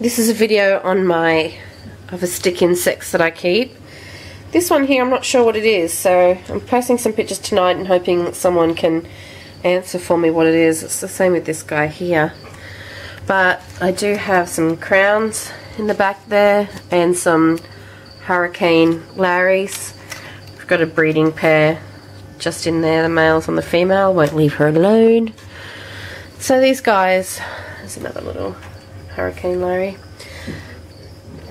This is a video on my of a stick insects that I keep. This one here, I'm not sure what it is, so I'm posting some pictures tonight and hoping someone can answer for me what it is. It's the same with this guy here. But I do have some crowns in the back there and some Hurricane Larrys. I've got a breeding pair just in there, the male's on the female, won't leave her alone. So these guys, there's another little Hurricane Larry.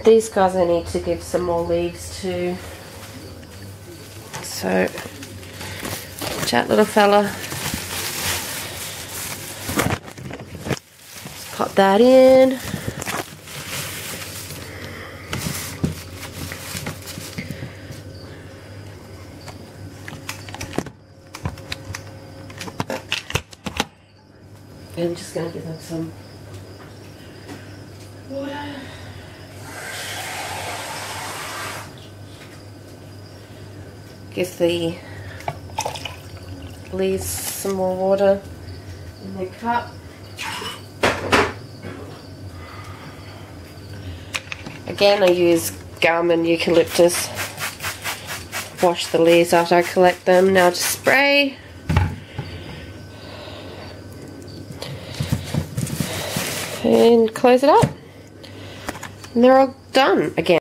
These guys I need to give some more leaves to. So, chat little fella. Let's pop that in. I'm just going to give them some. Give the leaves some more water in the cup. Again, I use gum and eucalyptus. Wash the leaves after I collect them. Now to spray. And close it up. And they're all done again.